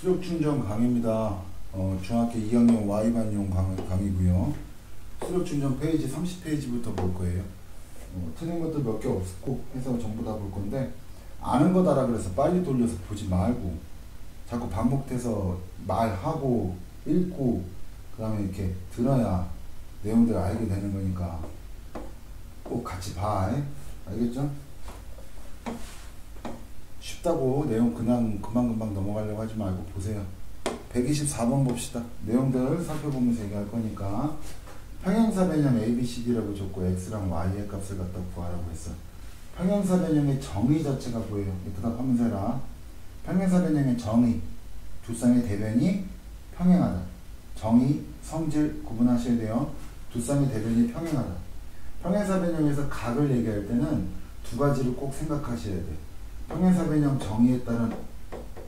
수력 충전 강의입니다. 어, 중학교 2학년 Y반용 강, 강의고요. 수력 충전 페이지 30페이지부터 볼 거예요. 어, 틀린 것도 몇 개 없고 해서 전부 다 볼 건데 아는 거다라 그래서 빨리 돌려서 보지 말고 자꾸 반복해서 말하고 읽고 그 다음에 이렇게 들어야 내용들을 알게 되는 거니까 꼭 같이 봐. 알겠죠? 쉽다고 내용 그냥 금방금방 넘어가려고 하지 말고 보세요. 124번 봅시다. 내용들 살펴보면서 얘기할 거니까 평행사 변형 ABCD라고 줬고 X랑 Y의 값을 갖다 구하라고 했어. 평행사 변형의 정의 자체가 뭐예요? 대답하면서 해라. 평행사 변형의 정의. 두 쌍의 대변이 평행하다. 정의, 성질 구분하셔야 돼요. 두 쌍의 대변이 평행하다. 평행사 변형에서 각을 얘기할 때는 두 가지를 꼭 생각하셔야 돼. 평행사 변형 정의에 따른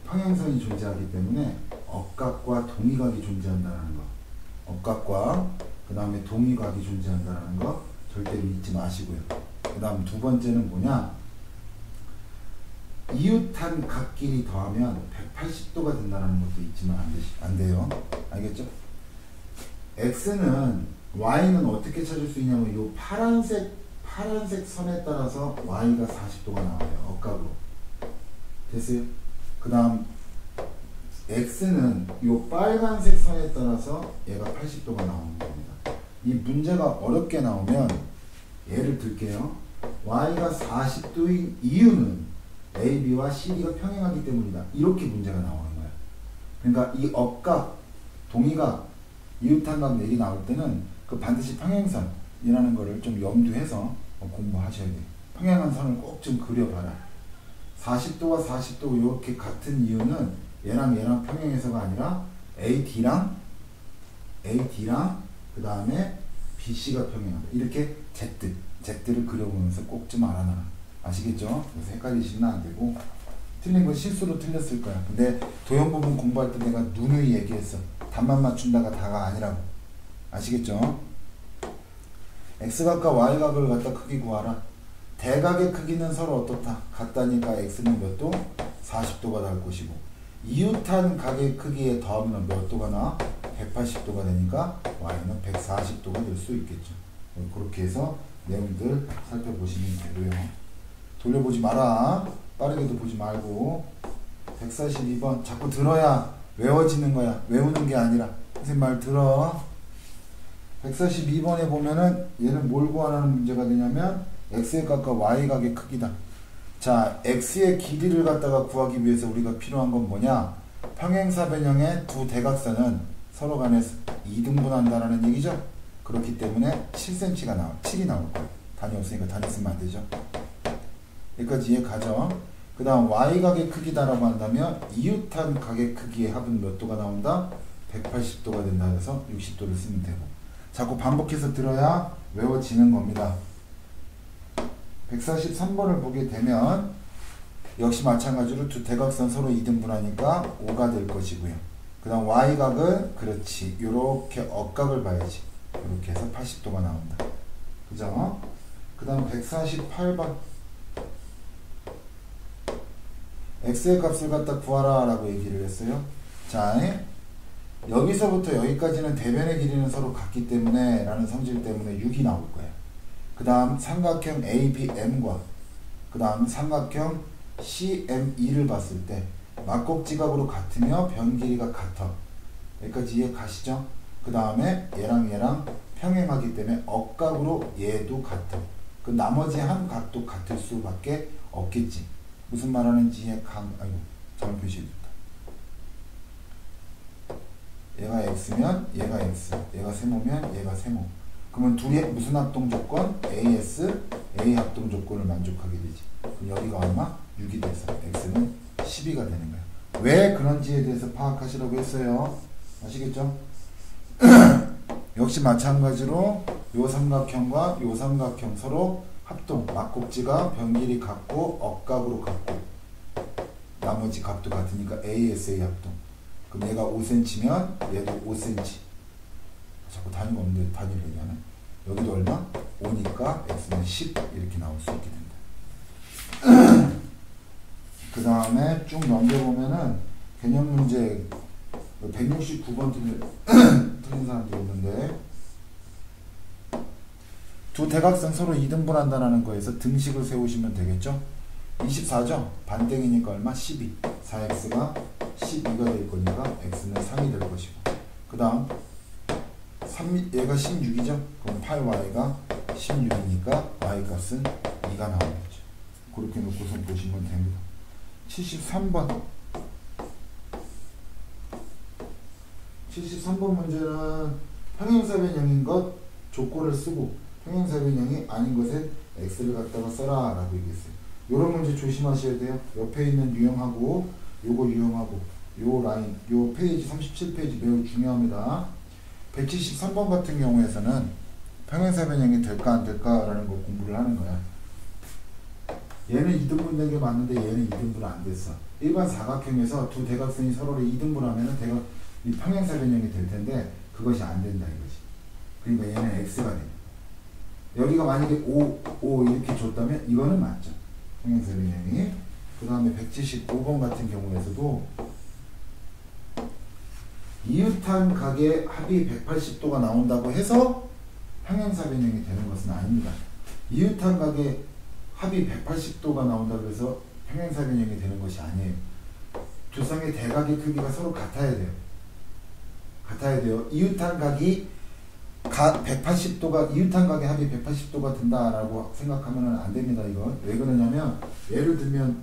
평행선이 존재하기 때문에 억각과 동의각이 존재한다는 거. 억각과 그 다음에 동의각이 존재한다는 거 절대로 잊지 마시고요. 그 다음 두 번째는 뭐냐? 이웃한 각끼리 더하면 180도가 된다는 것도 잊지만 안, 되시, 안 돼요. 알겠죠? X는 Y는 어떻게 찾을 수 있냐면 이 파란색 파란색 선에 따라서 Y가 40도가 나와요. 억각으로. 됐어요? 그 다음 X는 이 빨간색 선에 따라서 얘가 80도가 나오는 겁니다. 이 문제가 어렵게 나오면 예를 들게요. Y가 40도인 이유는 AB와 CD가 평행하기 때문이다. 이렇게 문제가 나오는 거야. 그러니까 이 억각, 동의각, 이웃한각 얘기 나올 때는 그 반드시 평행선이라는 거를 좀 염두해서 공부하셔야 돼요. 평행한 선을 꼭 좀 그려봐라. 40도와 40도 이렇게 같은 이유는 얘랑 얘랑 평행해서가 아니라 AD랑 AD랑 그 다음에 BC가 평행하다. 이렇게 Z, Z를 그려보면서 꼭 좀 알아놔라. 아시겠죠? 그래서 헷갈리시면 안 되고 틀린 건 실수로 틀렸을 거야. 근데 도형 부분 공부할 때 내가 누누이 얘기했어. 답만 맞춘다가 다가 아니라고. 아시겠죠? X각과 Y각을 갖다 크기 구하라. 대각의 크기는 서로 어떻다? 같다니까 X는 몇 도? 40도가 날 것이고 이웃한 각의 크기에 더하면 몇 도가 나? 180도가 되니까 Y는 140도가 될 수 있겠죠. 그렇게 해서 내용들 살펴보시면 되고요. 돌려보지 마라. 빠르게도 보지 말고 142번 자꾸 들어야 외워지는 거야. 외우는 게 아니라 선생님 말 들어. 142번에 보면은 얘는 뭘 구하라는 문제가 되냐면 x의 값과 y 각의 크기다. 자, x의 길이를 갖다가 구하기 위해서 우리가 필요한 건 뭐냐? 평행사 변형의 두 대각선은 서로 간에 2등분한다라는 얘기죠. 그렇기 때문에 7cm가 나와, 7이 나올 거예요. 단위 없으니까 단위 쓰면 안 되죠. 여기까지 이해 가죠? 그 다음 y각의 크기다라고 한다면 이웃한 각의 크기의 합은 몇 도가 나온다? 180도가 된다 해서 60도를 쓰면 되고 자꾸 반복해서 들어야 외워지는 겁니다. 143번을 보게 되면 역시 마찬가지로 두 대각선 서로 2등분하니까 5가 될 것이고요. 그 다음 y각은 그렇지 이렇게 억각을 봐야지 이렇게 해서 80도가 나온다. 그죠? 그 다음 148번 x의 값을 갖다 구하라 라고 얘기를 했어요. 자 여기서부터 여기까지는 대변의 길이는 서로 같기 때문에 라는 성질 때문에 6이 나올 거예요. 그 다음 삼각형 ABM과 그 다음 삼각형 CME를 봤을 때 막곡지각으로 같으며 변 길이가 같아. 여기까지 이해 가시죠? 그 다음에 얘랑 얘랑 평행하기 때문에 억각으로 얘도 같아. 그 나머지 한 각도 같을 수밖에 없겠지. 무슨 말하는지 이해 강, 아이고, 잘못 표시해줬다. 얘가 x면 얘가 x, 얘가 세모면 얘가 세모. 그러면 둘이 무슨 합동 조건? AS, A 합동 조건을 만족하게 되지. 그럼 여기가 얼마? 6이 돼서 x는 12가 되는 거야. 왜 그런지에 대해서 파악하시라고 했어요. 아시겠죠? 역시 마찬가지로 요 삼각형과 요 삼각형 서로 합동, 막곡지가 변길이 같고 억각으로 같고 나머지 각도 같으니까 ASA 합동. 그럼 얘가 5cm면 얘도 5cm. 자꾸 단위가 없는데 단위를 얘기하네. 여기도 얼마? 5니까 x는 10 이렇게 나올 수 있게 된다. 그 다음에 쭉 넘겨보면은 개념 문제 169번 틀린, 사람도 있는데 두 대각선 서로 이등분한다는 거에서 등식을 세우시면 되겠죠? 24죠? 반땡이니까 얼마? 12 4x가 12가 될 거니까 x는 3이 될 것이고 그 다음 3, 얘가 16이죠? 그럼 8y가 16이니까 y 값은 2가 나오겠죠. 그렇게 놓고서 보시면 됩니다. 73번 73번 문제는 평행사변형인 것 조건을 쓰고 평행사변형이 아닌 것에 x를 갖다가 써라 라고 얘기했어요. 요런 문제 조심하셔야 돼요. 옆에 있는 유형하고 요거 유형하고 요 라인 요 페이지 37페이지 매우 중요합니다. 173번 같은 경우에서는 평행사 변형이 될까 안 될까라는 거 공부를 하는 거야. 얘는 2등분 된 게 맞는데 얘는 2등분 안 됐어. 일반 사각형에서 두 대각선이 서로를 2등분하면 대각 이 평행사 변형이 될 텐데 그것이 안 된다 이거지. 그러니까 얘는 x가 돼. 여기가 만약에 5, 5 이렇게 줬다면 이거는 맞죠. 평행사 변형이. 그 다음에 175번 같은 경우에서도 이웃한 각의 합이 180도가 나온다고 해서 평행사변형이 되는 것은 아닙니다. 이웃한 각의 합이 180도가 나온다고 해서 평행사변형이 되는 것이 아니에요. 두 쌍의 대각의 크기가 서로 같아야 돼요. 같아야 돼요. 이웃한 각이 180도가 이웃한 각의 합이 180도가 된다라고 생각하면 안 됩니다. 이거 왜 그러냐면 예를 들면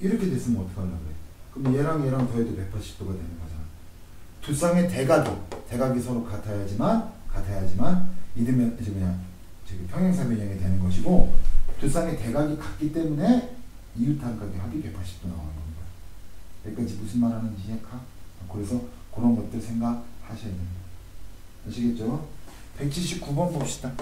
이렇게 됐으면 어떡하려고 그래. 그럼 얘랑 얘랑 더해도 180도가 되는 거잖아. 두 쌍의 대각이 대각이 서로 같아야지만 같아야지만 이들면 이제 그냥 저기 평행사변형이 되는 것이고 두 쌍의 대각이 같기 때문에 이웃한 각의 합이 180도 나오는 겁니다. 여기까지 무슨 말 하는지 가? 그래서 그런 것들 생각하셔야 됩니다. 아시겠죠? 179번 봅시다.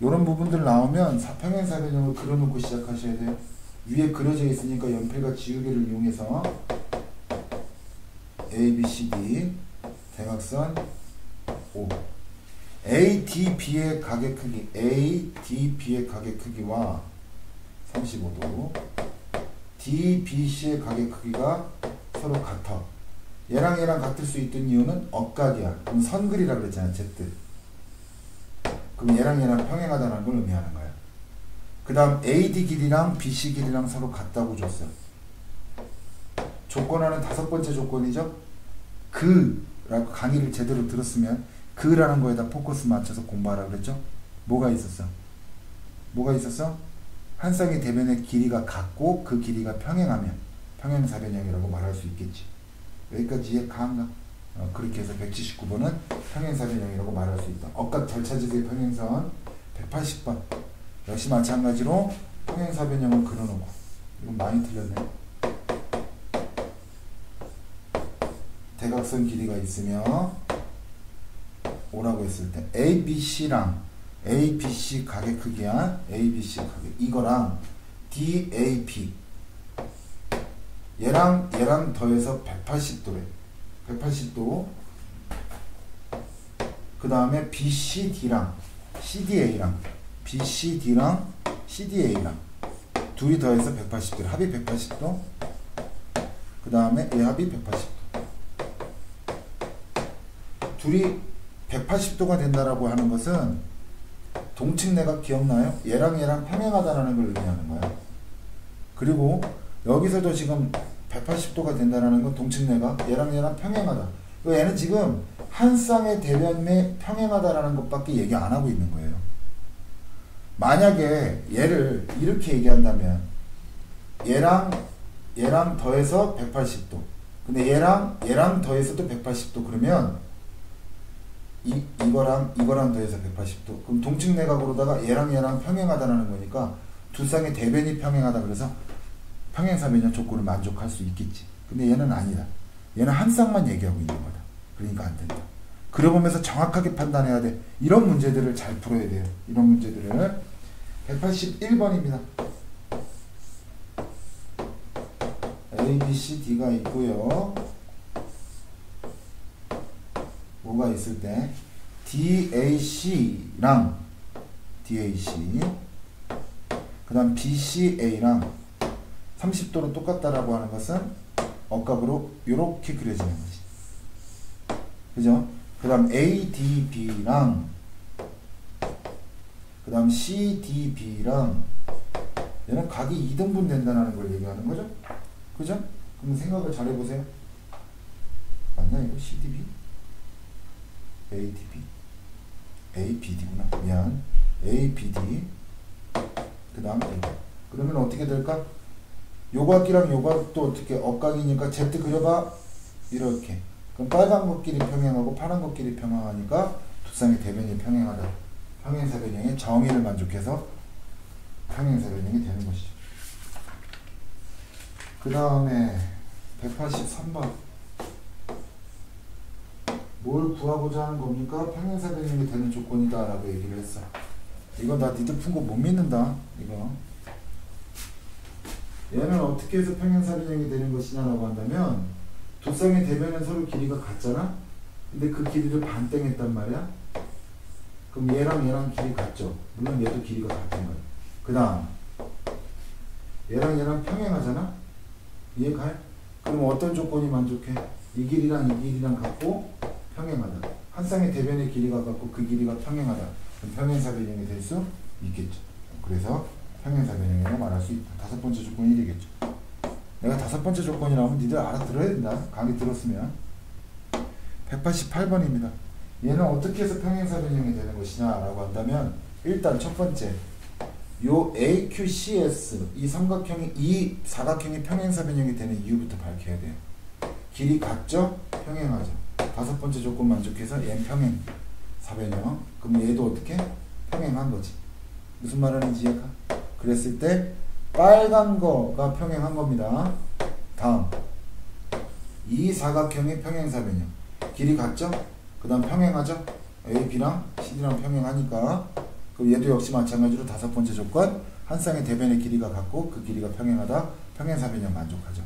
이런 부분들 나오면 평행사변형을 그려놓고 시작하셔야 돼요. 위에 그려져 있으니까 연필과 지우개를 이용해서 A, B, C, D 대각선 O. A, D, B의 각의 크기 A, D, B의 각의 크기와 35도 D, B, C의 각의 크기가 서로 같아. 얘랑 얘랑 같을 수 있던 이유는 억각이야. 그럼 선글이라 그랬잖아 Z. 그럼 얘랑 얘랑 평행하다는 걸 의미하는 거야 그 다음 AD 길이랑 BC 길이랑 서로 같다고 줬어 조건 하는 다섯 번째 조건이죠 그라고 강의를 제대로 들었으면 그라는 거에다 포커스 맞춰서 공부하라 그랬죠? 뭐가 있었어? 뭐가 있었어? 한 쌍의 대변의 길이가 같고 그 길이가 평행하면 평행사변형이라고 말할 수 있겠지. 여기까지 이해 가한가? 어, 그렇게 해서 179번은 평행사변형이라고 말할 수 있다. 억각 절차지의 평행선 180번 역시 마찬가지로 평행사변형을 그려놓고. 이건 많이 틀렸네. 대각선 길이가 있으며 오라고 했을 때 ABC랑 ABC 각의 크기야 ABC 각의 이거랑 DAB 얘랑 얘랑 더해서 180도래. 180도. 그 다음에 BCD랑 CDA랑 BCD랑 CDA랑 둘이 더해서 180도 합이 180도 그 다음에 얘 합이 180도 둘이 180도가 된다라고 하는 것은 동측내가 기억나요? 얘랑 얘랑 평행하다라는 걸 의미하는 거야. 그리고 여기서도 지금 180도가 된다라는 건 동측내가 얘랑 얘랑 평행하다. 얘는 지금 한 쌍의 대변매 평행하다라는 것밖에 얘기 안 하고 있는 거예요. 만약에 얘를 이렇게 얘기한다면 얘랑 얘랑 더해서 180도. 근데 얘랑 얘랑 더해서도 180도 그러면 이, 이거랑 이거랑 더해서 180도. 그럼 동측 내각으로다가 얘랑 얘랑 평행하다라는 거니까 두 쌍의 대변이 평행하다 그래서 평행사변형 조건을 만족할 수 있겠지. 근데 얘는 아니다. 얘는 한 쌍만 얘기하고 있는 거다. 그러니까 안 된다. 그려보면서 정확하게 판단해야 돼. 이런 문제들을 잘 풀어야 돼요. 이런 문제들을. 181번입니다. A, B, C, D가 있고요. 뭐가 있을 때 DAC랑 DAC 그 다음 BCA랑 30도로 똑같다라고 하는 것은 억각으로 이렇게 그려지는 거지. 그죠? 그 다음 ADB랑 그 다음 CDB랑 얘는 각이 2등분 된다는 걸 얘기하는 거죠. 그죠? 그럼 생각을 잘 해보세요. 맞나 이거 CDB? ADB? ABD구나. 미안. ABD 그 다음 그러면 어떻게 될까? 요각이랑 요각도 어떻게 억각이니까 Z 그려봐 이렇게 그럼 빨간 것끼리 평행하고 파란 것끼리 평행하니까 두 쌍의 대변이 평행하다 평행사 변형의 정의를 만족해서 평행사 변형이 되는 것이죠. 그 다음에 183번. 뭘 구하고자 하는 겁니까? 평행사 변형이 되는 조건이다 라고 얘기를 했어 이거 나 니들 푼 거 못 믿는다 이거. 얘는 어떻게 해서 평행사 변형이 되는 것이냐라고 한다면 두 쌍의 대변은 서로 길이가 같잖아? 근데 그 길이를 반땡했단 말이야 그럼 얘랑 얘랑 길이 같죠? 물론 얘도 길이가 같은 거야 그 다음 얘랑 얘랑 평행하잖아? 이해가? 그럼 어떤 조건이 만족해? 이 길이랑 이 길이랑 같고 평행하다. 한 쌍의 대변의 길이가 같고 그 길이가 평행하다. 그럼 평행사 변형이 될 수 있겠죠. 그래서 평행사 변형이라고 말할 수 있다. 다섯 번째 조건이 되겠죠. 내가 다섯 번째 조건이라면 니들 알아들어야 된다. 강의 들었으면. 188번입니다 얘는 어떻게 해서 평행사변형이 되는 것이냐 라고 한다면 일단 첫 번째 요 AQCS 이 삼각형이 이 사각형이 평행사변형이 되는 이유부터 밝혀야 돼요 길이 같죠? 평행하죠 다섯 번째 조건 만족해서 얘 평행 사변형 그럼 얘도 어떻게? 평행한 거지 무슨 말 하는지 이해가? 그랬을 때 빨간 거가 평행한 겁니다 다음 이 사각형이 평행사변형 길이 같죠? 그 다음 평행하죠? A, B랑 CD랑 평행하니까 그럼 얘도 역시 마찬가지로 다섯 번째 조건 한 쌍의 대변의 길이가 같고 그 길이가 평행하다. 평행사변형 만족하죠.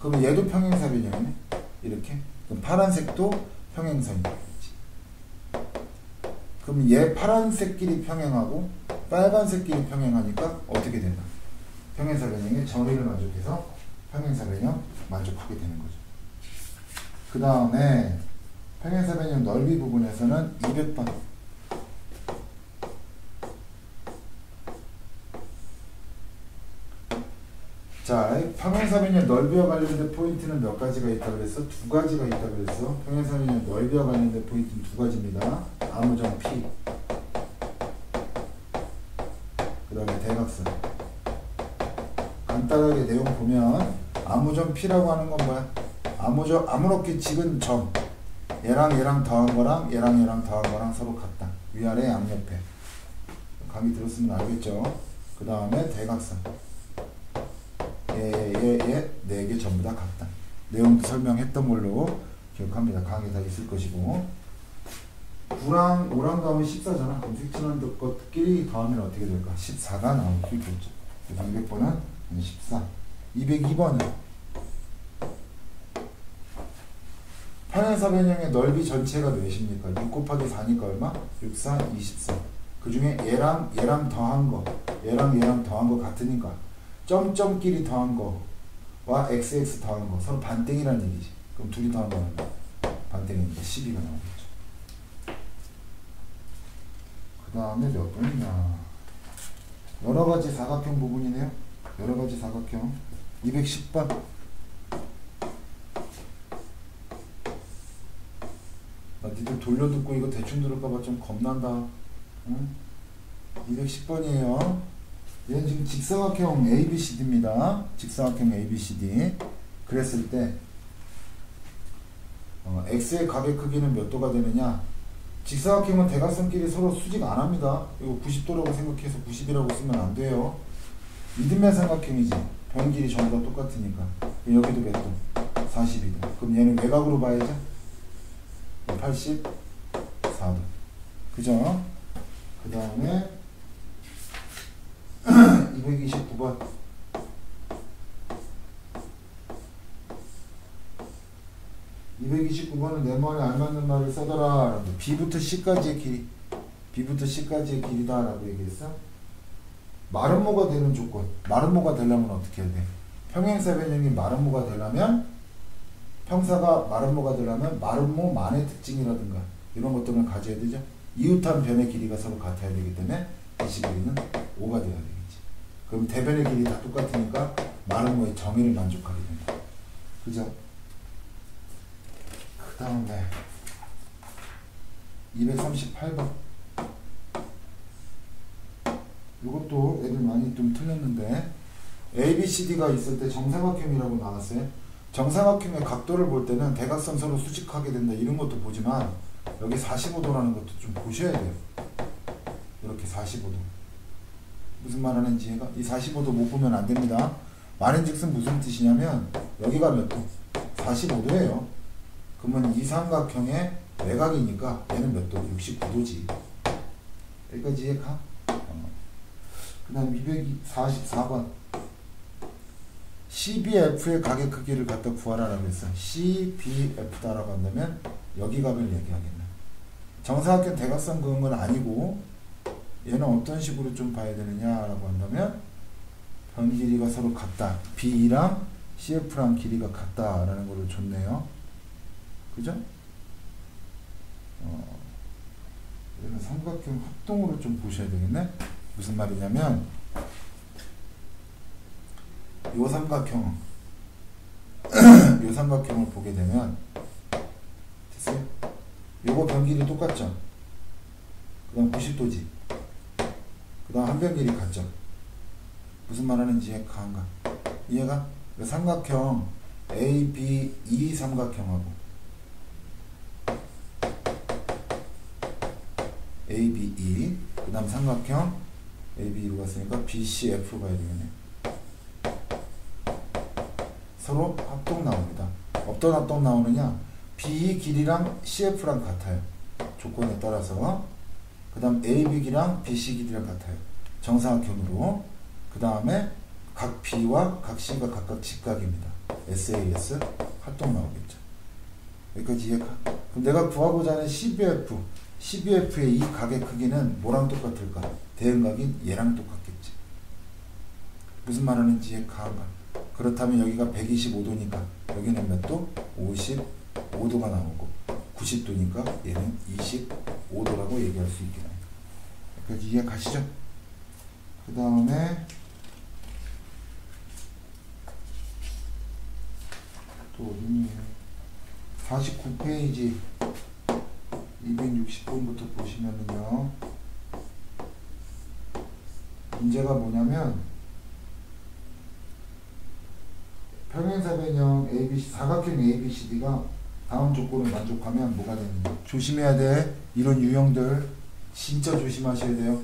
그럼 얘도 평행사변형이네. 이렇게. 그럼 파란색도 평행선이겠지. 그럼 얘 파란색끼리 평행하고 빨간색끼리 평행하니까 어떻게 된다? 평행사변형의 정의를 만족해서 평행사변형 만족하게 되는 거죠. 그 다음에 평행사변형 넓이 부분에서는 200번 자, 평행사변형 넓이와 관련된 포인트는 몇 가지가 있다 그랬어? 두 가지가 있다 그랬어. 평행사변형 넓이와 관련된 포인트는 두 가지입니다. 암호정 P. 그 다음에 대각선. 간단하게 내용 보면 암호정 P라고 하는 건 뭐야? 암호정 아무렇게 찍은 점. 얘랑 얘랑 더한 거랑 얘랑 얘랑 더한 거랑 서로 같다. 위아래 양옆에. 강의 들었으면 알겠죠? 그 다음에 대각선. 예, 예, 예, 네개 전부 다 같다. 내용도 설명했던 걸로 기억합니다. 강의 다 있을 것이고. 9랑 5랑 더하면 14잖아. 그럼 색칠한 것끼리 더하면 어떻게 될까? 14가 나올 수 있겠죠. 그래서 200번은 14. 202번은 평행사변형의 넓이 전체가 몇입니까? 6 곱하기 4니까 얼마? 6, 4, 24. 그 중에 얘랑 얘랑 더한 거, 얘랑 얘랑 더한 거 같으니까 점점끼리 더한 거와 xx 더한 거 서로 반땡이라는 얘기지. 그럼 둘이 더한 거는 반땡이니까 12가 나오겠죠. 그 다음에 몇 번이냐. 여러 가지 사각형 부분이네요. 여러 가지 사각형. 210번. 니들 돌려듣고 이거 대충 들을까봐 좀 겁난다. 응? 210번이에요. 얘는 지금 직사각형 ABCD입니다. 직사각형 ABCD. 그랬을 때 어, X의 각의 크기는 몇 도가 되느냐? 직사각형은 대각선끼리 서로 수직 안 합니다. 이거 90도라고 생각해서 90이라고 쓰면 안 돼요. 이등변 삼각형이지. 변 길이 전부 다 똑같으니까. 여기도 몇 도? 42도. 그럼 얘는 외곽으로 봐야죠. 84도. 그죠? 그 다음에 229번. (229번은) 내 말에 알맞는 말을 써더라. B부터 C까지의 길이. B부터 C까지의 길이다. 라고 얘기했어. 마름모가 되는 조건. 마름모가 되려면 어떻게 해야 돼? 평행사 변형이 마름모가 되려면 평사가 마름모가 되려면 마름모 만의 특징이라든가 이런 것들을 가져야 되죠. 이웃한 변의 길이가 서로 같아야 되기 때문에 DC 길이는 5가 되어야 되겠지. 그럼 대변의 길이 다 똑같으니까 마름모의 정의를 만족하게 된다. 그죠? 그 다음에 238번 이것도 애들 많이 좀 틀렸는데 A, B, C, D가 있을 때 정삼각형이라고 나왔어요. 정삼각형의 각도를 볼 때는 대각선 서로 수직하게 된다 이런 것도 보지만 여기 45도라는 것도 좀 보셔야 돼요. 이렇게 45도. 무슨 말 하는지 얘가 이 45도 못 보면 안 됩니다. 말인 즉슨 무슨 뜻이냐면 여기가 몇 도? 45도예요. 그러면 이 삼각형의 외곽이니까 얘는 몇 도? 69도지. 여기까지 이해가? 어. 그 다음 244번 CBF의 가격 크기를 갖다 구하라라고 했어. CBF다라고 한다면 여기 값을 얘기하겠네. 정사각형 대각선 그은 건 아니고 얘는 어떤 식으로 좀 봐야 되느냐라고 한다면 변 길이가 서로 같다. B랑 CF랑 길이가 같다라는 거를 줬네요. 그죠? 어, 얘는 삼각형 합동으로 좀 보셔야 되겠네. 무슨 말이냐면 요 삼각형 요 삼각형을 보게 되면 됐어요? 요거 변 길이 똑같죠? 그 다음 90도지 그 다음 한 변 길이 같죠? 무슨 말 하는지 이해가 안 가? 이해가? 그 삼각형 A, B, E 삼각형하고 A, B, E 그 다음 삼각형 A, B, E로 갔으니까 B, C, F 가야 되겠네 서로 합동 나옵니다 어떤 합동 나오느냐 B 길이랑 CF랑 같아요 조건에 따라서 그 다음 AB 길이랑 BC 길이랑 같아요 정사각형으로 그 다음에 각 B와 각 C가 각각 직각입니다. SAS 합동 나오겠죠. 여기까지 이해가? 그럼 내가 구하고자 하는 CBF, CBF의 이 각의 크기는 뭐랑 똑같을까? 대응각인 얘랑 똑같겠지. 무슨 말 하는지 이해가? 그렇다면 여기가 125도니까 여기는 몇 도? 55도가 나오고 90도니까 얘는 25도라고 얘기할 수 있겠네요. 여기까지 이해 가시죠? 그 다음에 또 어디니 49페이지 260번부터 보시면은요 문제가 뭐냐면 평행사변형 ABC 사각형 ABCD가 다음 조건을 만족하면 뭐가 되느냐 조심해야 돼 이런 유형들 진짜 조심하셔야 돼요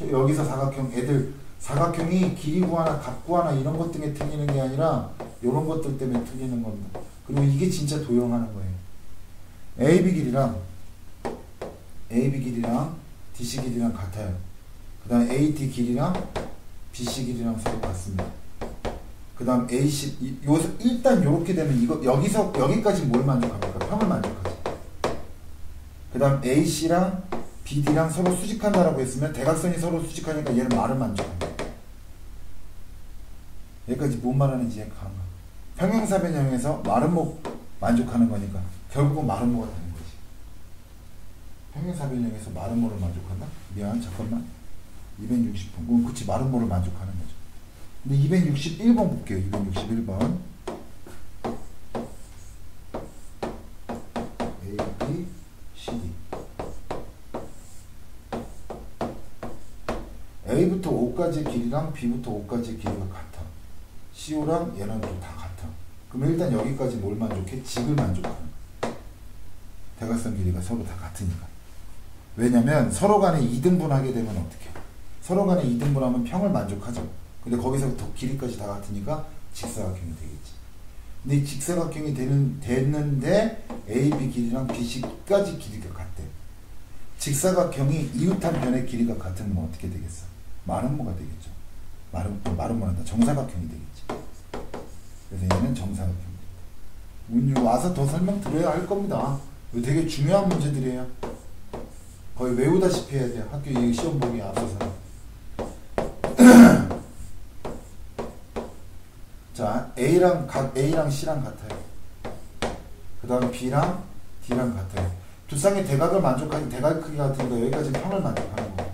여기서 사각형 애들 사각형이 길이 구하나 각 구하나 이런 것 때문에 틀리는 게 아니라 이런 것들 때문에 틀리는 겁니다. 그리고 이게 진짜 도용하는 거예요. AB 길이랑 AB 길이랑 DC 길이랑 같아요. 그 다음 AD 길이랑 BC 길이랑 서로 같습니다. 그 다음 AC 요, 일단 이렇게 되면 이거 여기서 여기까지 뭘 만족합니까? 평을 만족하지. 그 다음 AC랑 BD랑 서로 수직한다라고 했으면 대각선이 서로 수직하니까 얘는 말을 만족합니다. 여기까지 뭔 말하는지 이해가 평행사 변형에서 마름모 만족하는 거니까 결국은 마름모가 되는 거지. 평행사 변형에서 마름모를 만족한다? 미안 잠깐만 260번 그럼 그치 마름모를 만족하는 거죠. 근데 261번 볼게요. 261번 A, B, C, D A부터 5까지 길이랑 B부터 5까지 길이가 같아. CO랑 얘는 다 같아. 그럼 일단 여기까지 뭘 만족해? 직을 만족하는. 대각선 길이가 서로 다 같으니까. 왜냐면 서로 간에 2등분하게 되면 어떻게? 서로 간에 2등분하면 평을 만족하죠. 근데 거기서부터 길이까지 다 같으니까 직사각형이 되겠지. 근데 직사각형이 되는, 됐는데 AB 길이랑 BC까지 길이가 같대. 직사각형이 이웃한 변의 길이가 같으면 어떻게 되겠어? 마름모가 되겠죠. 마름, 마름모란다. 정사각형이 되겠지. 그래서 얘는 정사각형. 운 와서 더 설명 드려야 할 겁니다. 되게 중요한 문제들이에요. 거의 외우다시피 해야 돼요. 학교 시험 보기 앞서서. 자, A랑 각 A랑 C랑 같아요. 그 다음에 B랑 D랑 같아요. 두 쌍의 대각을 만족하는 대각 크기 같으니까 여기까지 평을 만족하는 거고.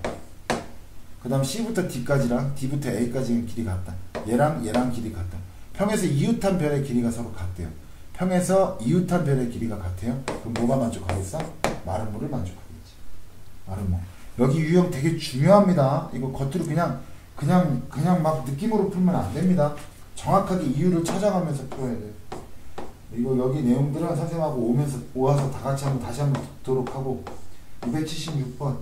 그 다음 C부터 D까지랑 D부터 A까지의 길이 같다. 얘랑 얘랑 길이 같다. 평에서 이웃한 별의 길이가 서로 같대요. 평에서 이웃한 별의 길이가 같아요. 그럼 뭐가 만족하겠어? 마른 물을 만족하겠지. 마른 물. 여기 유형 되게 중요합니다. 이거 겉으로 그냥 그냥 그냥 막 느낌으로 풀면 안 됩니다. 정확하게 이유를 찾아가면서 풀어야 돼. 이거 여기 내용들은 선생님하고 오면서 모아서 다 같이 한번 다시 한번 듣도록 하고 276번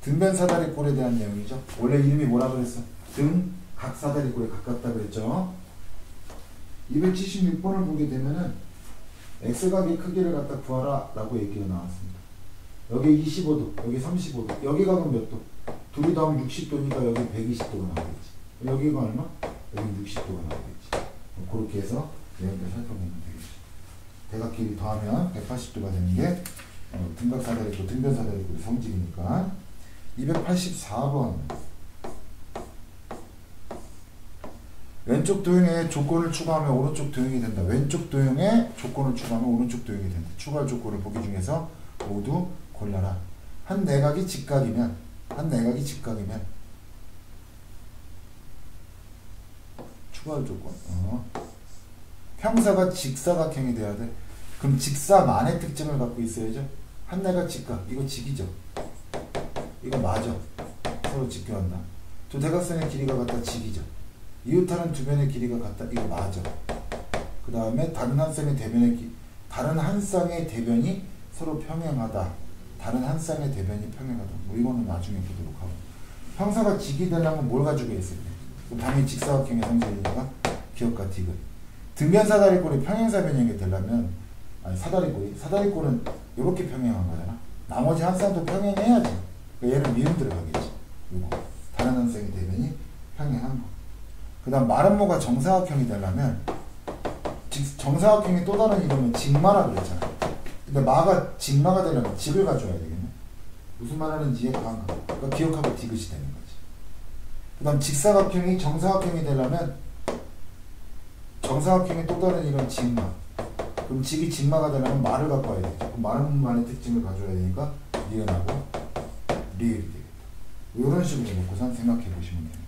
등변 사다리꼴에 대한 내용이죠. 원래 이름이 뭐라 그랬어? 등 각사다리꼴에 가깝다 그랬죠. 276번을 보게 되면은 x각의 크기를 갖다 구하라 라고 얘기가 나왔습니다. 여기 25도, 여기 35도, 여기 각은 몇 도? 둘이 더하면 60도니까 여기 120도가 나오겠지. 여기가 얼마? 여기 60도가 나오겠지. 그렇게 해서 내용들 살펴보면 되겠지. 대각끼리 더하면 180도가 되는 게 어, 등각사다리꼴, 등변사다리꼴의 성질이니까 284번 왼쪽 도형에 조건을 추가하면 오른쪽 도형이 된다. 왼쪽 도형에 조건을 추가하면 오른쪽 도형이 된다. 추가 조건을 보기 중에서 모두 골라라. 한 내각이 직각이면 한 내각이 직각이면 추가 조건. 어. 평사가 직사각형이 돼야 돼. 그럼 직사만의 특징을 갖고 있어야죠. 한 내각 직각. 이거 직이죠. 이거 맞아. 서로 직교한다. 두 대각선의 길이가 같다. 직이죠. 이웃하는 두 변의 길이가 같다. 이거 맞아. 그 다음에 다른 한 쌍의 대변의 기, 다른 한 쌍의 대변이 서로 평행하다. 다른 한 쌍의 대변이 평행하다. 뭐 이거는 나중에 보도록 하고. 평사가 직이 되려면 뭘 가지고 있어야 돼? 당연히 직사각형의 성질이니까 기억과 디귿. 등변 사다리꼴이 평행사 변형이 되려면 아니 사다리꼴이 사다리꼴은 이렇게 평행한 거잖아. 나머지 한 쌍도 평행해야지. 그러니까 얘는 미음 들어가겠지. 이거 다른 한 쌍의 대변이 평행한 거. 그 다음 마름모가 정사각형이 되려면 정사각형이 또 다른 이름은 직마라 그랬잖아. 근데 마가 직마가 되려면 직을 가져야 되겠네. 무슨 말 하는지 이해가 안 가. 그러니까 기억하고 디귿이 되는 거지. 그 다음 직사각형이 정사각형이 되려면 정사각형이 또 다른 이름 직마. 그럼 직이 직마가 되려면 말을 갖고 와야 되죠. 마름만의 특징을 가져야 되니까 니은하고 리을이 되겠다. 이런 식으로 놓고선 생각해 보시면 됩니다.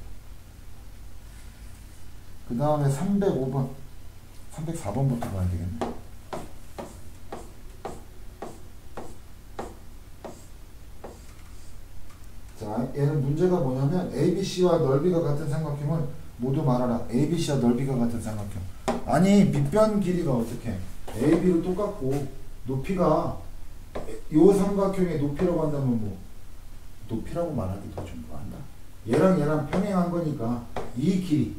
그 다음에 305번 304번부터 봐야 되겠네 자 얘는 문제가 뭐냐면 ABC와 넓이가 같은 삼각형은 모두 말하라 ABC와 넓이가 같은 삼각형 아니 밑변 길이가 어떻게 AB로 똑같고 높이가 요 삼각형의 높이라고 한다면 뭐 높이라고 말하기 더좀 뭐한다 얘랑 얘랑 평행한 거니까 이 길이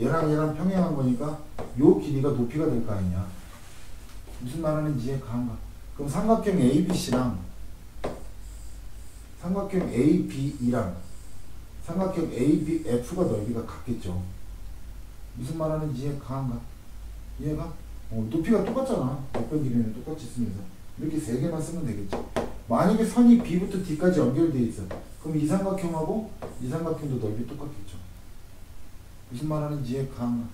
얘랑 얘랑 평행한 거니까 요 길이가 높이가 될 거 아니냐. 무슨 말하는지 이해가 안 가. 그럼 삼각형 ABC랑 삼각형 ABE랑 삼각형 ABF가 넓이가 같겠죠. 무슨 말 하는지 이해가 안가. 이해가? 어, 높이가 똑같잖아. 몇번 길이는 똑같이 쓰면서. 이렇게 세 개만 쓰면 되겠지. 만약에 선이 B부터 D까지 연결되어 있어. 그럼 이 삼각형하고 이 삼각형도 넓이 똑같겠죠. 무슨 말 하는지 이해가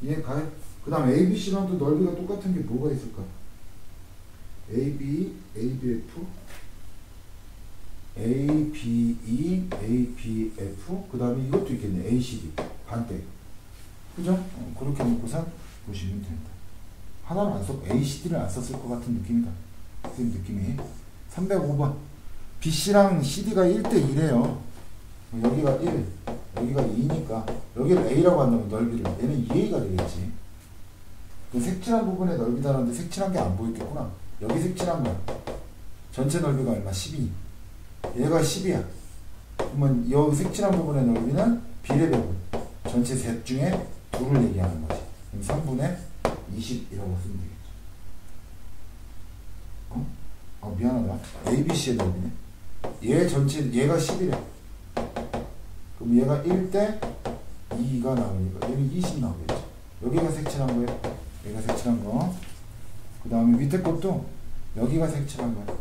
이해 가요? 그 다음 ABC랑도 넓이가 똑같은 게 뭐가 있을까? AB, ABF, ABE, ABF, 그 다음에 이것도 있겠네. ACD, 반대. 그죠? 어, 그렇게 놓고선 보시면 된다. 하나는 안 썼고 ACD를 안 썼을 것 같은 느낌이다. 선생님 느낌이. 305번. BC랑 CD가 1대1이에요. 여기가 1, 여기가 2니까 여기를 A라고 한다면 넓이를 얘는 2A가 되겠지. 그 색칠한 부분의 넓이다라는데 색칠한 게 안 보이겠구나. 여기 색칠한 거 전체 넓이가 얼마? 12. 얘가 10이야. 그러면 이 색칠한 부분의 넓이는 비례 부분. 전체 셋 중에 둘을 얘기하는 거지. 그럼 3분의 20이라고 쓰면 되겠죠. 어? 어 미안하다. ABC의 넓이네. 얘 전체 얘가 10이래. 그럼 얘가 1대 2가 나오니까 얘는 20 나오겠죠. 여기가 색칠한 거예요. 여기가 색칠한 거. 그 다음에 밑에 것도 여기가 색칠한 거야.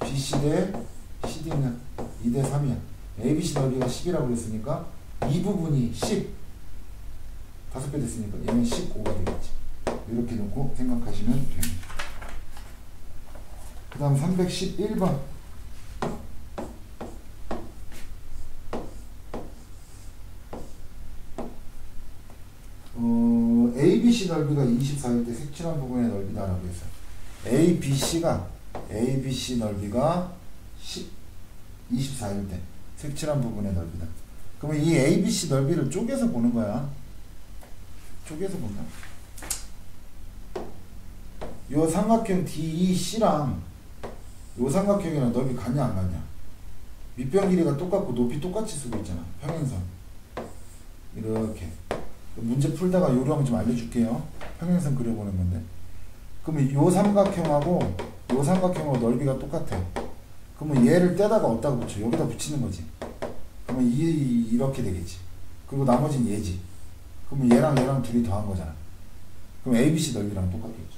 BC 대 CD는 2대 3이야. ABC 넓이가 10이라고 그랬으니까 이 부분이 10 다섯 배 됐으니까 얘는 15가 되겠지. 이렇게 놓고 생각하시면 됩니다. 그 다음 311번. 어, ABC 넓이가 24일 때 색칠한 부분의 넓이다라고 했어요. ABC가 ABC 넓이가 10, 24일 때 색칠한 부분의 넓이다. 그러면 이 ABC 넓이를 쪼개서 보는 거야. 쪼개서 본다. 요 삼각형 DEC랑 요 삼각형이랑 넓이 같냐 안 같냐? 밑변 길이가 똑같고 높이 똑같이 쓰고 있잖아. 평행선. 이렇게. 문제 풀다가 요령 좀 알려줄게요. 평행선 그려보는 건데. 그러면 요 삼각형하고 요 삼각형하고 넓이가 똑같아. 그러면 얘를 떼다가 어디다가 붙여? 여기다 붙이는 거지. 그러면 이, 이렇게 되겠지. 그리고 나머지는 얘지. 그러면 얘랑 얘랑 둘이 더한 거잖아. 그럼 ABC 넓이랑 똑같겠죠.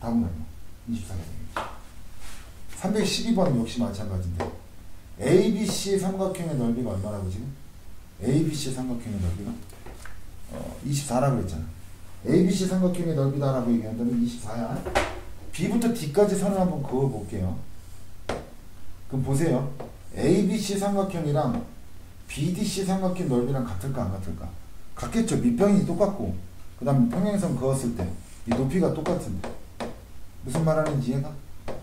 다음 날뭐 24가 되겠지. 312번 역시 마찬가지인데 ABC 삼각형의 넓이가 얼마라고 지금? ABC 삼각형의 넓이가 어, 24라 그랬잖아. ABC 삼각형의 넓이다라고 얘기한다면 24야. B부터 D까지 선을 한번 그어 볼게요. 그럼 보세요. ABC 삼각형이랑 BDC 삼각형 넓이랑 같을까 안 같을까? 같겠죠. 밑평이 똑같고 그 다음 평행선 그었을 때 이 높이가 똑같은데 무슨 말 하는지 이해가?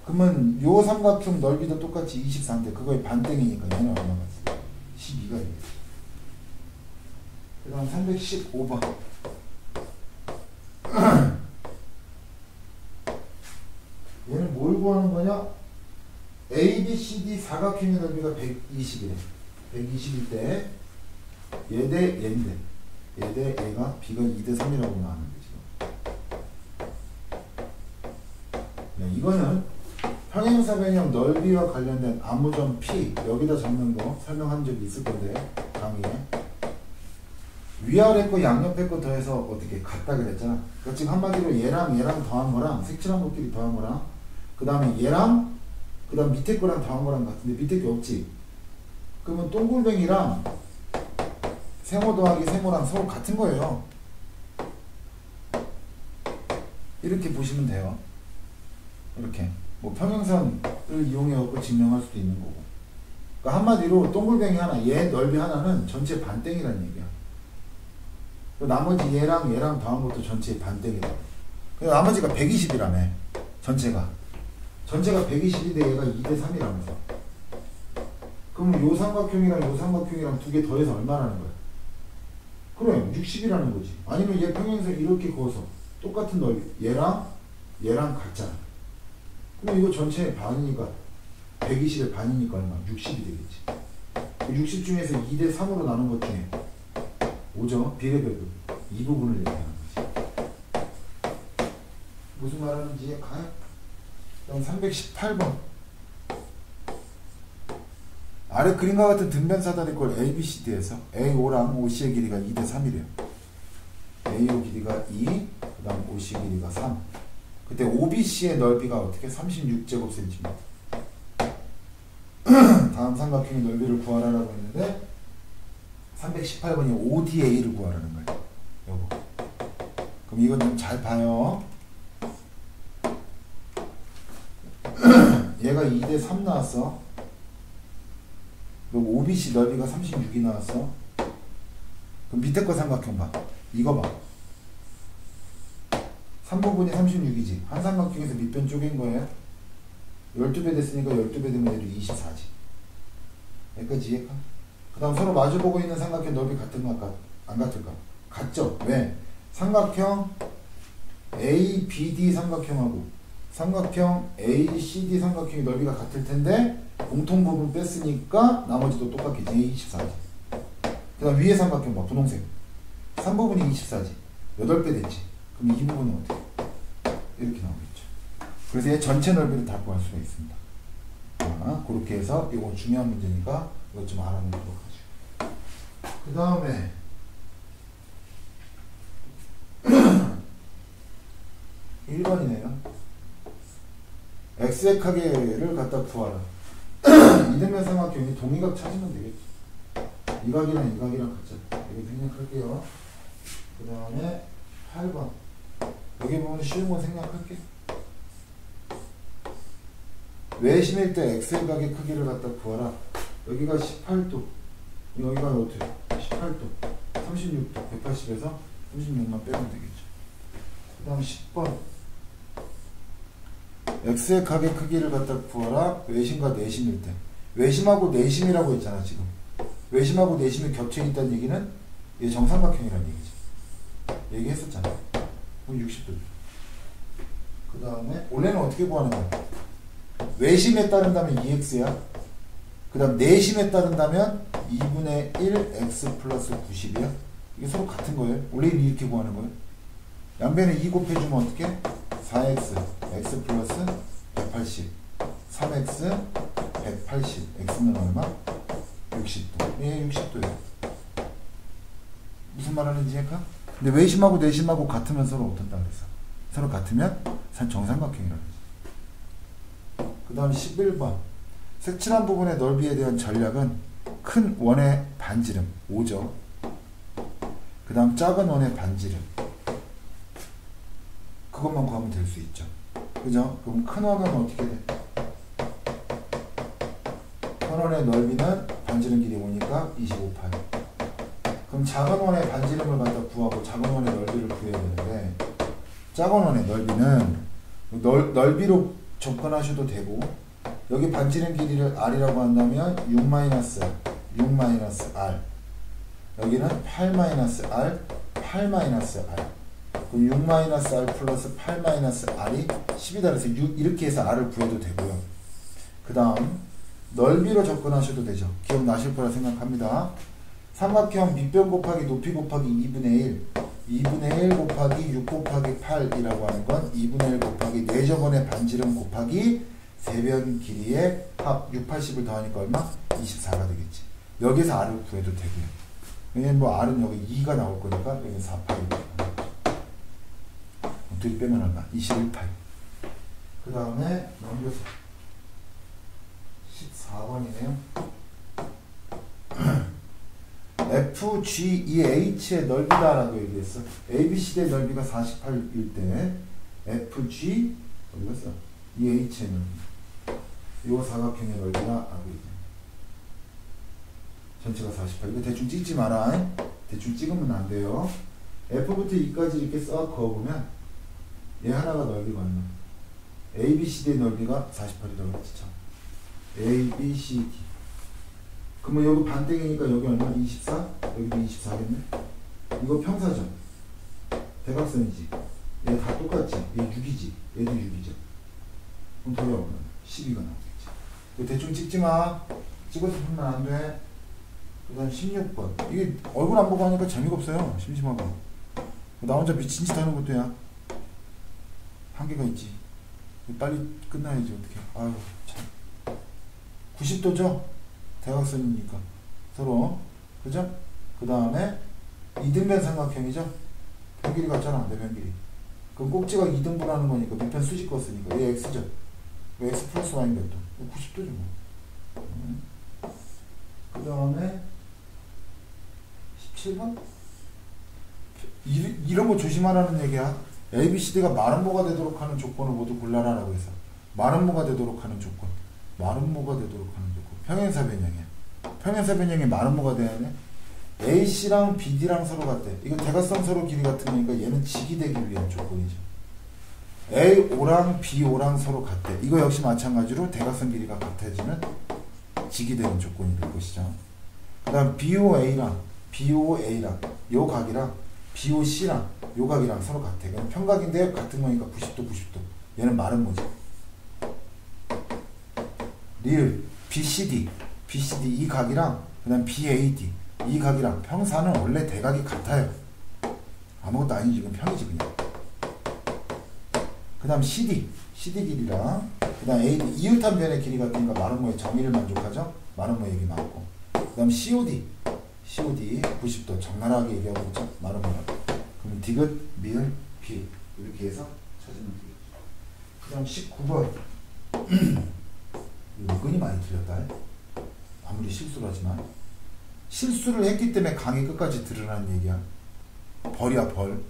그러면 요 삼각형 넓이도 똑같이 24인데 그거의 반땡이니까 얘는 얼마가 있어? 12가 되겠지. 그 다음 315번 얘는 뭘 구하는 거냐? A, B, C, D 사각형의 넓이가 120이래. 120일 때 얘 대 얘인데 얘 대 얘가 B가 2대 3이라고 나왔는데 지금. 네, 이거는 평행사변형 넓이와 관련된 암호점 P 여기다 적는 거 설명한 적이 있을 건데 강의에 위아래 거 양옆에 거 더해서 어떻게 같다 그랬잖아. 그러니까 지금 한마디로 얘랑 얘랑 더한 거랑 색칠한 것끼리 더한 거랑 그 다음에 얘랑 그 다음 밑에 거랑 더한 거랑 같은데 밑에 게 없지. 그러면 동글뱅이랑 세모 더하기 세모랑 서로 같은 거예요. 이렇게 보시면 돼요. 이렇게 뭐 평행선을 이용해 갖고 증명할 수도 있는 거고. 그러니까 한마디로 동글뱅이 하나, 얘 넓이 하나는 전체 반땡이라는 얘기야. 나머지 얘랑 얘랑 더한 것도 전체 반대이다. 나머지가 120이라며. 전체가. 전체가 120인데 얘가 2대 3이라면서. 그럼 요 삼각형이랑 요 삼각형이랑 두 개 더해서 얼마라는 거야? 그래 60이라는 거지. 아니면 얘 평행선 이렇게 그어서 똑같은 넓이. 얘랑 얘랑 같잖아. 그럼 이거 전체 반이니까 120의 반이니까 얼마? 60이 되겠지. 60 중에서 2대 3으로 나눈 것 중에 5점 비례배분 이 부분을 얘기하는 거지. 무슨 말하는지 이해가요? 그럼 318번 아래 그림과 같은 등변 사다리 꼴 ABCD에서 A5랑 OC의 길이가 2대 3이래요. AO 길이가 2, 그 다음 OC 길이가 3. 그때 OBC의 넓이가 어떻게 36제곱센티미터. 다음 삼각형의 넓이를 구하라고 했는데 318번이 ODA를 구하라는 거예요. 요거. 그럼 이건 좀 잘 봐요. 얘가 2대 3 나왔어. 그리고 OBC 넓이가 36이 나왔어. 그럼 밑에 거 삼각형 봐. 이거 봐. 3부분이 36이지. 한 삼각형에서 밑변 쪼갠 거예요. 12배 됐으니까 12배 되면 얘도 24지. 여기까지 이해가? 그 다음 서로 마주보고 있는 삼각형 넓이 같은가 안 같을까? 같죠? 왜? 삼각형 ABD 삼각형하고 삼각형 ACD 삼각형의 넓이가 같을 텐데 공통 부분 뺐으니까 나머지도 똑같겠지. 24지. 그 다음 위에 삼각형 봐. 분홍색. 3부분이 24지. 8배 됐지. 그럼 이 부분은 어떻게? 이렇게 나오겠죠. 그래서 얘 전체 넓이를 다 구할 수가 있습니다. 아, 그렇게 해서 이건 중요한 문제니까 이것 좀 알아놓도록 하죠. 그 다음에 1번이네요. 엑스액하게를 갖다 구하라. 이등변 삼각형이 동의각 찾으면 되겠죠. 이 각이랑 이 각이랑 같죠. 이렇게 생략할게요. 그 다음에 8번. 여기 보면 쉬운 거 생략할게. 외심일 때 엑셀 각의 크기를 갖다 구하라. 여기가 18도. 여기가 어떻게? 18도. 36도. 180에서 36만 빼면 되겠죠. 그 다음 10번. 엑셀 각의 크기를 갖다 구하라. 외심과 내심일 때. 외심하고 내심이라고 했잖아, 지금. 외심하고 내심이 겹쳐 있다는 얘기는 이게 정삼각형이라는 얘기지. 얘기했었잖아. 그럼 60도. 그 다음에 원래는 어떻게 구하는 거야? 외심에 따른다면 2x야. 그 다음 내심에 따른다면 2분의 1x 플러스 90이야. 이게 서로 같은 거예요. 원래는 이렇게 구하는 거예요. 양변에 2 곱해주면 어떻게? 4x, x 플러스 180, 3x, 180, x는 얼마? 60도. 예, 60도예요. 무슨 말 하는지 할까? 근데 외심하고 내심하고 같으면 서로 어떤다 그랬어? 서로 같으면 정삼각형이라는. 그 다음 11번. 색칠한 부분의 넓이에 대한 전략은 큰 원의 반지름 5죠. 그 다음 작은 원의 반지름. 그것만 구하면 될 수 있죠. 그죠? 그럼 큰 원은 어떻게 돼? 큰 원의 넓이는 반지름 길이 오니까 25파이. 그럼 작은 원의 반지름을 갖다 구하고 작은 원의 넓이를 구해야 되는데 작은 원의 넓이는 넓, 넓이로 접근하셔도 되고 여기 반지름 길이를 r이라고 한다면 6-r 6-r 여기는 8-r 8-r 그럼 6-r 플러스 8-r이 10이다 그래서 6 이렇게 해서 r을 구해도 되고요 그 다음 넓이로 접근하셔도 되죠 기억나실 거라 생각합니다 삼각형 밑변 곱하기 높이 곱하기 2분의 1 2분의 1 곱하기 6 곱하기 8이라고 하는 건 2분의 1 곱하기 4저번의 반지름 곱하기 세변 길이의 합 6, 80을 더하니까 얼마? 24가 되겠지. 여기서 R을 구해도 되고요. 왜냐면 뭐 R은 여기 2가 나올 거니까 여기 4파 이 둘이 빼면 얼마? 21파이. 그 다음에 넘겨서 14번이네요. FGEH의 넓이다라고 얘기했어. ABCD의 넓이가 48일 때 FG 어디 갔어? EH의 넓이. 요 사각형의 넓이라고 얘기해. 전체가 48. 이거 대충 찍지 마라. 대충 찍으면 안 돼요. F부터 E까지 이렇게 써 그어보면 얘 하나가 넓이가 얼마? ABCD의 넓이가 48이라고 했지 참. ABCD 그러면 여기 반대기니까 여기 얼마? 24? 여기도 24겠네? 이거 평사죠? 대각선이지? 얘 다 똑같지? 얘 6이지? 얘도 6이죠? 그럼 더이 얼마? 12가 나오겠지? 대충 찍지 마. 찍어서 풀면 안 돼. 그 다음 16번. 이게 얼굴 안 보고 하니까 재미가 없어요. 심심하고. 나 혼자 미친 짓 하는 것도 야. 한계가 있지. 빨리 끝나야지, 어떻게. 아유, 참. 90도죠? 대각선이니까 서로 그죠? 그 다음에 이등변 삼각형이죠? 변 길이 같잖아 내 변 길이 그럼 꼭지가 2등분하는 거니까 밑편 수직 껐으니까 얘 x죠? 왜 x 플러스 y인 것도 90도죠 뭐. 음. 그 다음에 17번 이, 이런 거 조심하라는 얘기야 ABCD가 마름모가 되도록 하는 조건을 모두 골라라라고 해서 마름모가 되도록 하는 조건 마름모가 되도록 하는 조건 평행사 변형이야. 평행사 변형이 마름모가 돼. AC랑 BD랑 서로 같대. 이거 대각선 서로 길이 같은 거니까 얘는 직이 되기 위한 조건이죠. AO랑 BO랑 서로 같대. 이거 역시 마찬가지로 대각선 길이가 같아지는 직이 되는 조건이 될 것이죠. 그 다음 BOA랑 BOA랑 요 각이랑 BOC랑 요 각이랑 서로 같아. 그럼 평각인데 같은 거니까 90도 90도. 얘는 마름모지. 리을 BCD, BCD 이 각이랑 그다음 BAD 이 각이랑 평사는 원래 대각이 같아요. 아무것도 아니지 지금 평이지 그냥. 그 다음 CD, CD 길이랑 그 다음 AD 이웃한 변의 길이 같으니까 마름모의 정의를 만족하죠. 마름모 얘기 나왔고 그 다음 COD, COD 90도 적나라하게 얘기하고 있죠. 마름모라고. 그럼 디귿, 미을, 비 이렇게 해서 찾으면 되겠죠. 그 다음 19번 은근히 많이 틀렸다. 아무리 실수를 하지만 실수를 했기 때문에 강의 끝까지 들으라는 얘기야. 벌이야 벌.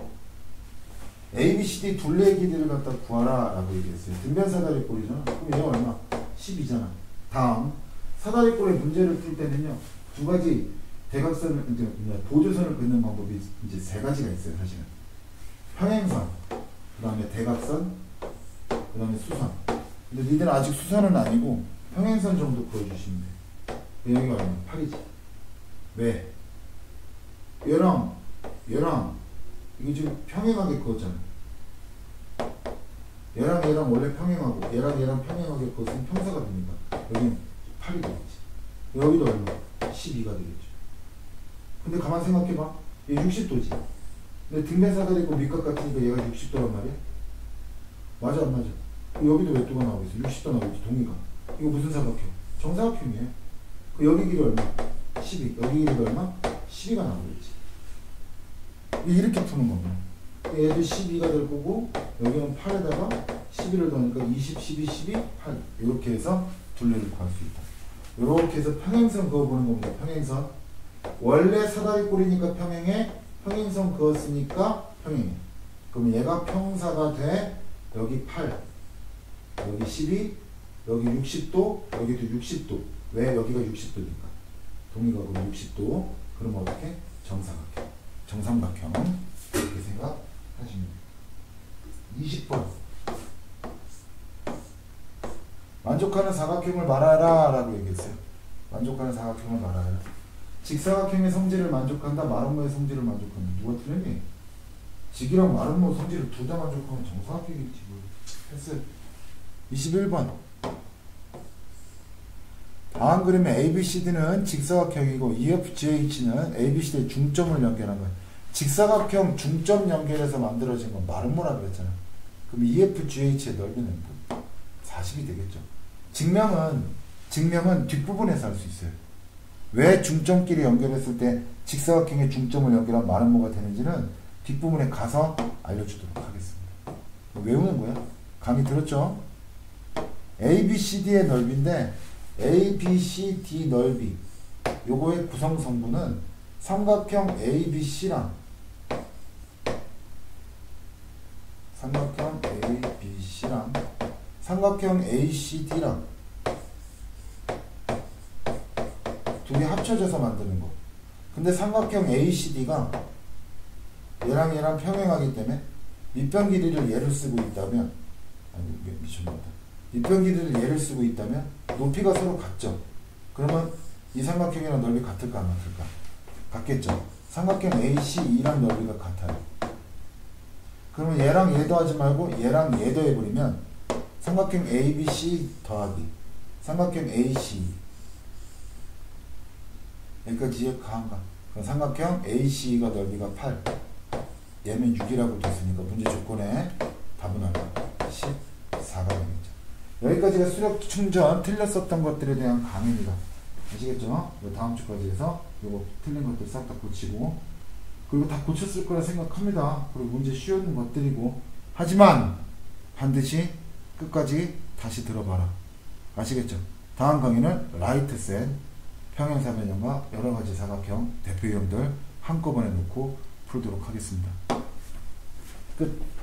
A, B, C, D 둘레의 길이를 갖다 구하라 라고 얘기했어요. 등변 사다리 꼴이잖아. 그럼 얘가 얼마? 10이잖아. 다음 사다리 꼴의 문제를 풀 때는요. 두 가지 대각선을 이제 보조선을 긋는 방법이 이제 세 가지가 있어요. 사실은 평행선, 그 다음에 대각선, 그 다음에 수선. 근데 니들은 아직 수선은 아니고 평행선 정도 그어주시면 돼. 여기가 얼마? 8이지. 왜? 얘랑 얘랑 이게 지금 평행하게 그었잖아. 얘랑 얘랑 원래 평행하고 얘랑 얘랑 평행하게 그었으면 평사가 됩니다. 여기는 8이 되겠지. 여기도 얼마? 12가 되겠죠. 근데 가만 생각해봐. 얘 60도지. 근데 등변사다리 있고 밑각 같으니까 얘가 60도란 말이야? 맞아 안 맞아? 여기도 몇 도가 나오고 있어? 60도 나오고 있지 동의가. 이거 무슨 사각형? 정사각형이에요. 그 여기 길이 얼마? 12. 여기 길이가 얼마? 12가 나오고 있지. 이렇게 푸는 겁니다. 얘도 12가 될 거고 여기는 8에다가 11을 더하니까 20, 12, 12, 8 이렇게 해서 둘레를 구할 수 있다. 이렇게 해서 평행선 그어보는 겁니다. 평행선. 원래 사다리 꼴이니까 평행해. 평행선 그었으니까 평행해. 그럼 얘가 평사가 돼. 여기 8, 여기 12, 여기 60도, 여기도 60도. 왜 여기가 60도니까? 동의각으로 60도. 그럼 어떻게? 정사각형. 정삼각형. 이렇게 생각하시면 돼요. 20번. 만족하는 사각형을 말하라 라고 얘기했어요. 만족하는 사각형을 말하라. 직사각형의 성질을 만족한다. 마름모의 성질을 만족한다. 누가 틀렸니? 직이랑 마름모 성질을 둘 다 만족하면 정사각형이지. 뭐. 했어요. 21번. 다음 그림의 ABCD는 직사각형이고 EFGH는 ABCD의 중점을 연결한 거예요. 직사각형 중점 연결해서 만들어진 건 마름모라 그랬잖아. 그럼 EFGH의 넓이는 40이 되겠죠. 증명은 증명은 뒷부분에서 할 수 있어요. 왜 중점끼리 연결했을 때 직사각형의 중점을 연결한 마름모가 되는지는 뒷부분에 가서 알려주도록 하겠습니다. 외우는 거야. 감이 들었죠? ABCD의 넓이인데 ABCD 넓이 요거의 구성 성분은 삼각형 ABC랑 삼각형 ABC랑 삼각형 ACD랑 두개 합쳐져서 만드는 거. 근데 삼각형 ACD가 얘랑 얘랑 평행하기 때문에 밑변 길이를 예를 쓰고 있다면 아니 미쳤나보다. 밑변 길이를 예를 쓰고 있다면 높이가 서로 같죠. 그러면 이 삼각형이랑 넓이 같을까 안 같을까? 같겠죠. 삼각형 ACE랑 넓이가 같아요. 그러면 얘랑 얘 더하지 말고 얘랑 얘 더해버리면 삼각형 ABC 더하기 삼각형 AC 여기까지 이해 가한가? 그럼 삼각형 AC가 넓이가 8 얘는 6이라고 됐으니까 문제 조건에 답은 얼마? 14가 되겠죠. 여기까지가 수력 충전 틀렸었던 것들에 대한 강의입니다. 아시겠죠? 다음 주까지 해서 이거 틀린 것들 싹 다 고치고 그리고 다 고쳤을 거라 생각합니다. 그리고 문제 쉬운 것들이고 하지만 반드시 끝까지 다시 들어봐라. 아시겠죠? 다음 강의는 라이트 셋, 평행사변형과 여러가지 사각형 대표 유형들 한꺼번에 놓고 풀도록 하겠습니다. 끝.